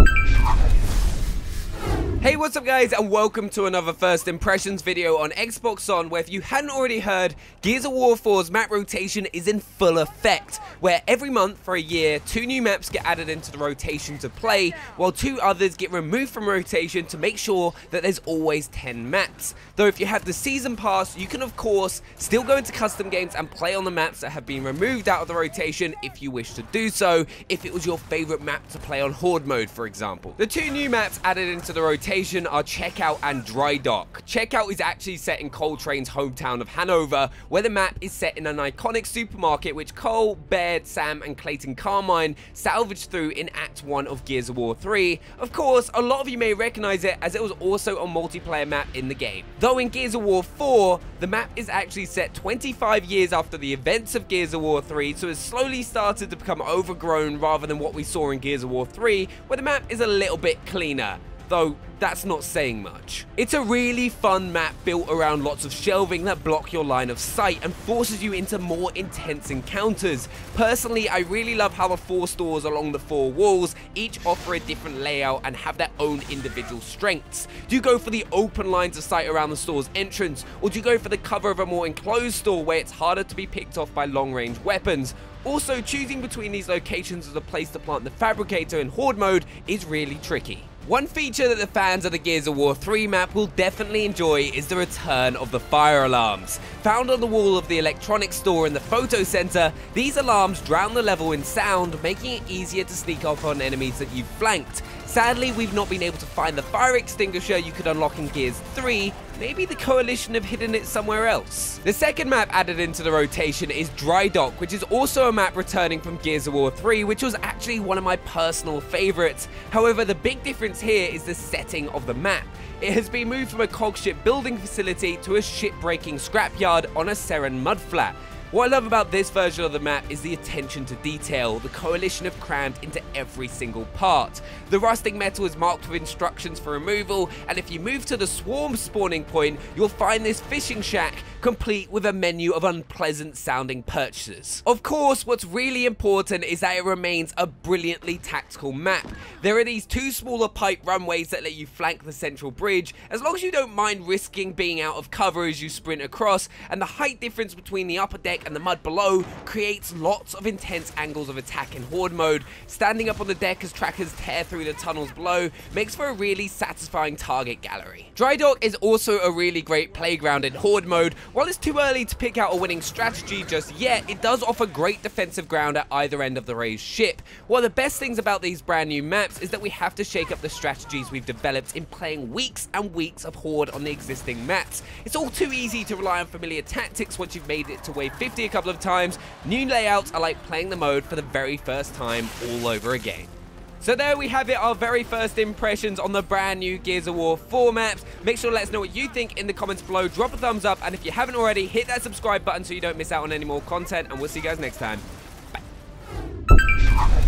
あれ? Hey what's up guys and welcome to another first impressions video on Xbox On where if you hadn't already heard Gears of War 4's map rotation is in full effect where every month for a year two new maps get added into the rotation to play while two others get removed from rotation to make sure that there's always 10 maps. Though if you have the season pass you can of course still go into custom games and play on the maps that have been removed out of the rotation if you wish to do so if it was your favorite map to play on Horde mode for example. The two new maps added into the rotation are Checkout and Drydock. Checkout is actually set in Cole Train's hometown of Hanover, where the map is set in an iconic supermarket which Cole, Baird, Sam, and Clayton Carmine salvaged through in Act 1 of Gears of War 3. Of course, a lot of you may recognize it as it was also a multiplayer map in the game. Though in Gears of War 4, the map is actually set 25 years after the events of Gears of War 3, so it's slowly started to become overgrown rather than what we saw in Gears of War 3, where the map is a little bit cleaner though that's not saying much. It's a really fun map built around lots of shelving that block your line of sight and forces you into more intense encounters. Personally, I really love how the four stores along the four walls each offer a different layout and have their own individual strengths. Do you go for the open lines of sight around the store's entrance, or do you go for the cover of a more enclosed store where it's harder to be picked off by long-range weapons? Also, choosing between these locations as a place to plant the Fabricator in Horde mode is really tricky. One feature that the fans of the Gears of War 3 map will definitely enjoy is the return of the fire alarms. Found on the wall of the electronics store in the photo center, these alarms drown the level in sound, making it easier to sneak up on enemies that you've flanked. Sadly, we've not been able to find the fire extinguisher you could unlock in Gears 3, maybe the Coalition have hidden it somewhere else. The second map added into the rotation is Drydock, which is also a map returning from Gears of War 3, which was actually one of my personal favorites. However, the big difference here is the setting of the map. It has been moved from a cog ship building facility to a ship-breaking scrapyard on a Seran mudflat, what I love about this version of the map is the attention to detail. The Coalition have crammed into every single part. The rusting metal is marked with instructions for removal, and if you move to the swarm spawning point, you'll find this fishing shack complete with a menu of unpleasant sounding purchases. Of course, what's really important is that it remains a brilliantly tactical map. There are these two smaller pipe runways that let you flank the central bridge, as long as you don't mind risking being out of cover as you sprint across, and the height difference between the upper deck and the mud below creates lots of intense angles of attack in Horde mode. Standing up on the deck as trackers tear through the tunnels below makes for a really satisfying target gallery. Drydock is also a really great playground in Horde mode. While it's too early to pick out a winning strategy just yet, it does offer great defensive ground at either end of the raised ship. One of the best things about these brand new maps is that we have to shake up the strategies we've developed in playing weeks and weeks of Horde on the existing maps. It's all too easy to rely on familiar tactics once you've made it to wave 50 a couple of times, new layouts are like playing the mode for the very first time all over again. So there we have it, our very first impressions on the brand new Gears of War 4 maps. Make sure to let us know what you think in the comments below. Drop a thumbs up, and if you haven't already, hit that subscribe button so you don't miss out on any more content, and we'll see you guys next time. Bye.